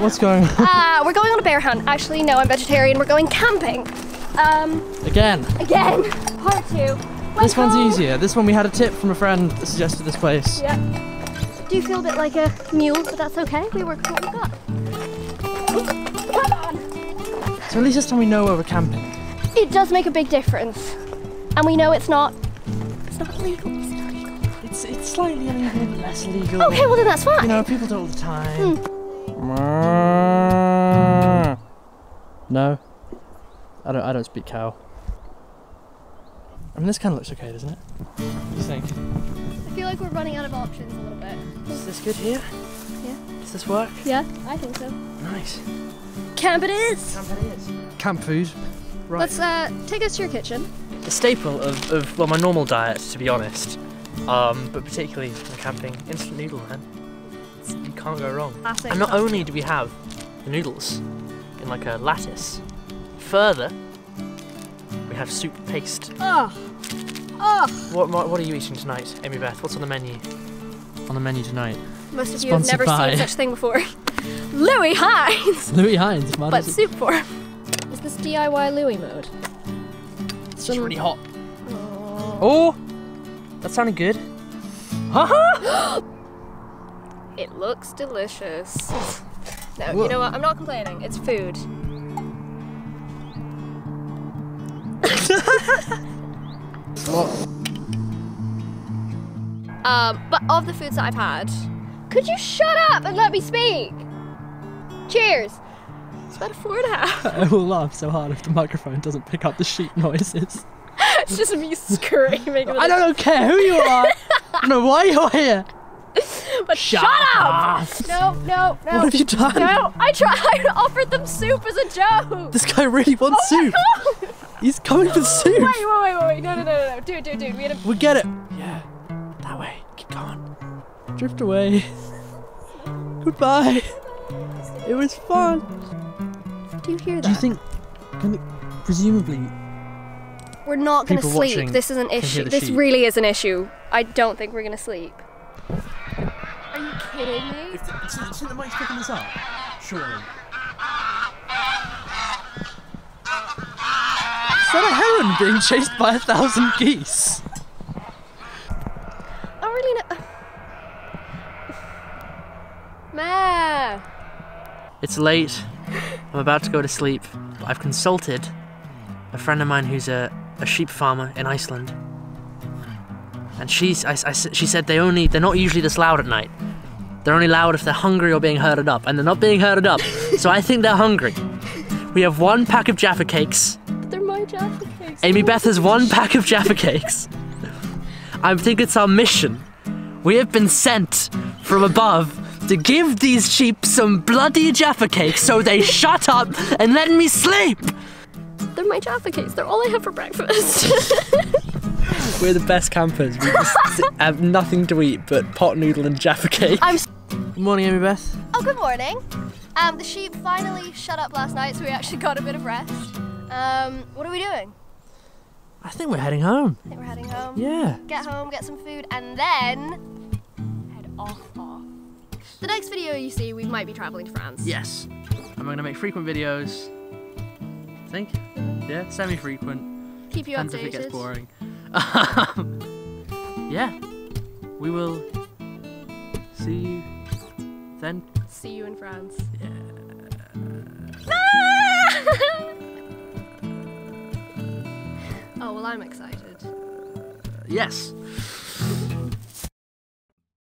What's going on? Uh, we're going on a bear hunt. Actually, no, I'm vegetarian. We're going camping. Um, Again. again, part two. This one's easier. This one we had a tip from a friend that suggested this place. Yeah. Do you feel a bit like a mule, but that's okay. We work with what we've got. Come on. So at least this time we know where we're camping. It does make a big difference, and we know it's not. It's not illegal. It's not illegal. It's it's slightly illegal, but less illegal. Okay, well then that's fine. You know, people do it all the time. Hmm. No. I don't I don't speak cow. I mean this kinda looks okay, doesn't it? What do you think? I feel like we're running out of options a little bit. Is this good here? Yeah. Does this work? Yeah, I think so. Nice. Camp it is. Camp it is. Camp food. Right. Let's uh, take us to your kitchen. a staple of, of well my normal diet to be honest um, but particularly when camping instant noodle man It's- you can't go wrong Classic. and not only do we have the noodles in like a lattice further we have soup paste Oh. Oh. what, what, what are you eating tonight Amybeth what's on the menu on the menu tonight. Most of you have never by- seen such thing before. Louis Hynes, Louis Hynes, but but soup form. Is this DIY Louis mode? it's just really hot Oh. oh that sounded good haha It looks delicious. No, Whoa. you know what? I'm not complaining. It's food. Um, but of the foods that I've had, could you shut up and let me speak? Cheers. It's about a four and a half. I will laugh so hard if the microphone doesn't pick up the sheep noises. it's just me screaming. I don't care who you are. I don't know why you're here. But shut, up! No, no, no. What have you done? No, I tried. I offered them soup as a joke. This guy really wants Oh soup. He's coming for soup. Wait, wait, wait, wait, wait. No, no, no, no. Dude, dude, dude. We a. We get it. Yeah. That way. Keep going. Drift away. Goodbye. It was fun. Do you hear that? Do you think? Can presumably, We're not gonna sleep. This is an issue. This sheep? really is an issue. I don't think we're gonna sleep. Are you kidding me? If the, do you the mic's picking this up? Surely. Is that a heron being chased by a thousand geese? I really know. Uh, Meh. It's late. I'm about to go to sleep. I've consulted a friend of mine who's a, a sheep farmer in Iceland. And she's, I, I s- she said they only, they're not usually this loud at night. They're only loud if they're hungry or being herded up, and they're not being herded up. so I think they're hungry. We have one pack of Jaffa cakes. They're my Jaffa cakes. Amybeth has one pack of Jaffa cakes. I think it's our mission. We have been sent from above to give these sheep some bloody Jaffa cakes so they shut up and let me sleep. They're my Jaffa cakes. They're all I have for breakfast. We're the best campers. We just have nothing to eat but pot noodle and Jaffa cake. I'm. Good morning, Amybeth. Oh, good morning. Um, the sheep finally shut up last night, so we actually got a bit of rest. Um, what are we doing? I think we're heading home. I think we're heading home. Yeah. Get home, get some food, and then head off off. The next video you see, we might be traveling to France. Yes. I'm going to make frequent videos. I think. Yeah, semi-frequent. Keep you Depends if it gets boring. Um, yeah, we will see you then. See you in France. oh well, I'm excited. Yes.